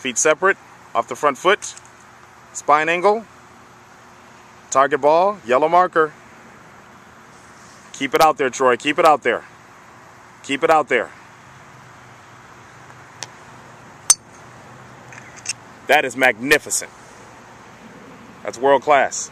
Feet separate, off the front foot. Spine angle. Target ball, yellow marker. Keep it out there, Troy. Keep it out there. Keep it out there. That is magnificent. That's world class.